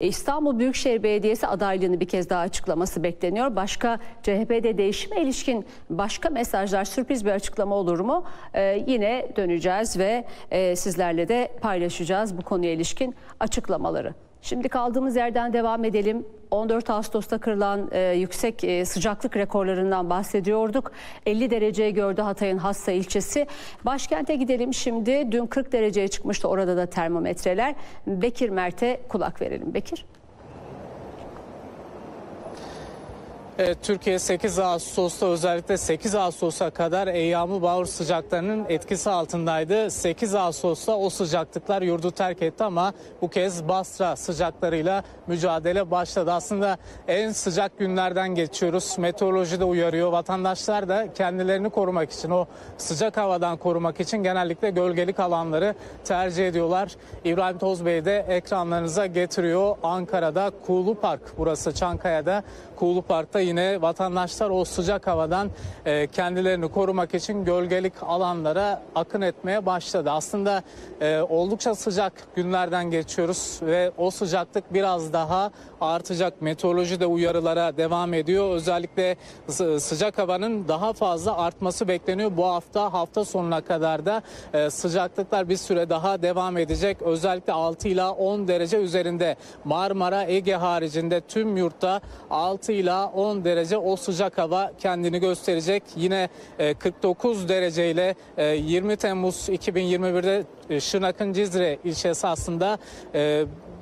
E, İstanbul Büyükşehir Belediyesi adaylığını bir kez daha açıklaması bekleniyor. Başka CHP'de değişime ilişkin başka mesajlar, sürpriz bir açıklama olur mu? Ee, yine döneceğiz ve e, sizlerle de paylaşacağız bu konuya ilişkin açıklamaları. Şimdi kaldığımız yerden devam edelim. 14 Ağustos'ta kırılan e, yüksek e, sıcaklık rekorlarından bahsediyorduk. 50 dereceyi gördü Hatay'ın Hassa ilçesi. Başkente gidelim şimdi. Dün 40 dereceye çıkmıştı orada da termometreler. Bekir Mert'e kulak verelim. Bekir. Türkiye 8 Ağustos'ta özellikle 8 Ağustos'a kadar eyyamı bağır sıcaklarının etkisi altındaydı. 8 Ağustos'ta o sıcaklıklar yurdu terk etti ama bu kez Basra sıcaklarıyla mücadele başladı. Aslında en sıcak günlerden geçiyoruz. Meteoroloji de uyarıyor. Vatandaşlar da kendilerini korumak için o sıcak havadan korumak için genellikle gölgelik alanları tercih ediyorlar. İbrahim Tozbey de ekranlarınıza getiriyor. Ankara'da Kuğulu Park burası Çankaya'da Kuğulu Park'ta yine vatandaşlar o sıcak havadan e, kendilerini korumak için gölgelik alanlara akın etmeye başladı. Aslında e, oldukça sıcak günlerden geçiyoruz ve o sıcaklık biraz daha artacak. Meteoroloji de uyarılara devam ediyor. Özellikle sıcak havanın daha fazla artması bekleniyor. Bu hafta hafta sonuna kadar da e, sıcaklıklar bir süre daha devam edecek. Özellikle 6 ila 10 derece üzerinde Marmara, Ege haricinde tüm yurtta 6 ila 10 derece o sıcak hava kendini gösterecek. Yine 49 e, dereceyle 20 e, Temmuz 2021'de Şırnak'ın Cizre ilçesi aslında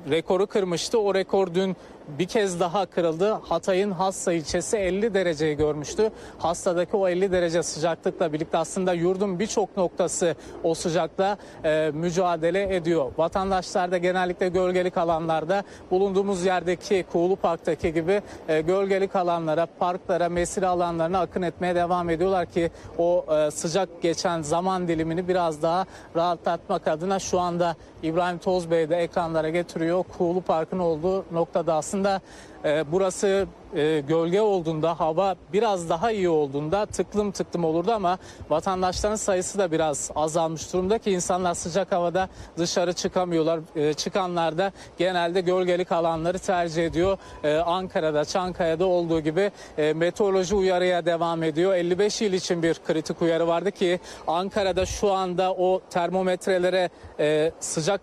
rekoru kırmıştı. O rekor dün bir kez daha kırıldı. Hatay'ın Hassa ilçesi 50 dereceyi görmüştü. Hassa'daki o 50 derece sıcaklıkla birlikte aslında yurdun birçok noktası o sıcakla e, mücadele ediyor. Vatandaşlar da genellikle gölgelik alanlarda bulunduğumuz yerdeki Kuğulu Park'taki gibi e, gölgelik alanlara, parklara, mesire alanlarına akın etmeye devam ediyorlar ki o e, sıcak geçen zaman dilimini biraz daha rahatlatmak adına şu anda İbrahim Tozbey de ekranlara getiriyor. Kuğulu Park'ın olduğu noktada aslında aslında e, burası e, gölge olduğunda hava biraz daha iyi olduğunda tıklım tıklım olurdu ama vatandaşların sayısı da biraz azalmış durumda ki insanlar sıcak havada dışarı çıkamıyorlar. E, çıkanlar da genelde gölgelik alanları tercih ediyor. E, Ankara'da, Çankaya'da olduğu gibi e, meteoroloji uyarıya devam ediyor. 55 il için bir kritik uyarı vardı ki Ankara'da şu anda o termometrelere e, sıcak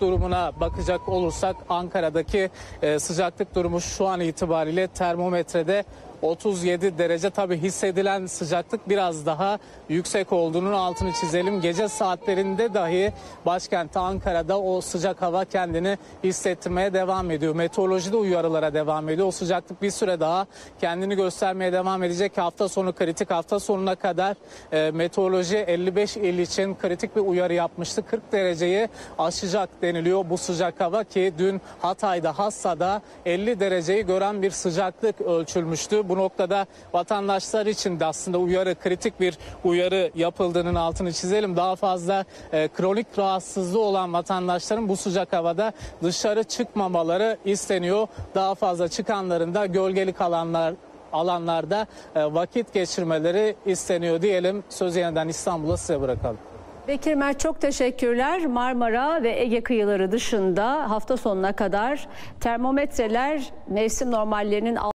durumuna bakacak olursak Ankara'daki e, sıcaklık durumu şu an itibariyle termometrede 37 derece tabi hissedilen sıcaklık biraz daha yüksek olduğunun altını çizelim. Gece saatlerinde dahi başkent Ankara'da o sıcak hava kendini hissettirmeye devam ediyor. Meteorolojide uyarılara devam ediyor. O sıcaklık bir süre daha kendini göstermeye devam edecek. Hafta sonu kritik hafta sonuna kadar e, meteoroloji 55 il için kritik bir uyarı yapmıştı. 40 dereceyi aşacak deniliyor bu sıcak hava ki dün Hatay'da Hassa'da 50 dereceyi gören bir sıcaklık ölçülmüştü. Bu noktada vatandaşlar için de aslında uyarı, kritik bir uyarı yapıldığının altını çizelim. Daha fazla e, kronik rahatsızlığı olan vatandaşların bu sıcak havada dışarı çıkmamaları isteniyor. Daha fazla çıkanların da gölgelik alanlar alanlarda e, vakit geçirmeleri isteniyor diyelim. Sözü yeniden İstanbul'a size bırakalım. Bekir Mert çok teşekkürler. Marmara ve Ege kıyıları dışında hafta sonuna kadar termometreler mevsim normallerinin